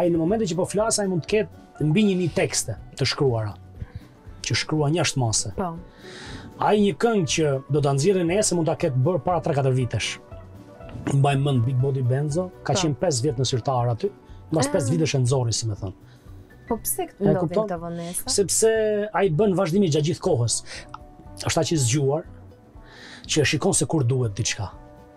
Ai në momentin që po flas, ai mund të ketë mbi 1000 tekste të shkruara që shkruan jashtë mase. Po. Ai një këngë që do ta nxjerrë nesër mund ta ketë bërë para 3-4 vitesh. Mbaj mend Big Body Benzo, ka po. qenë 5 vjet në sirtar aty, mbas 5 ah. vitesh e nxorri si më thon. Po pse këto ndodhin këto vonesa? Sepse ai bën vazhdimi gjatë gjithë kohës. Është aq i zgjuar që e shikon se kur duhet diçka.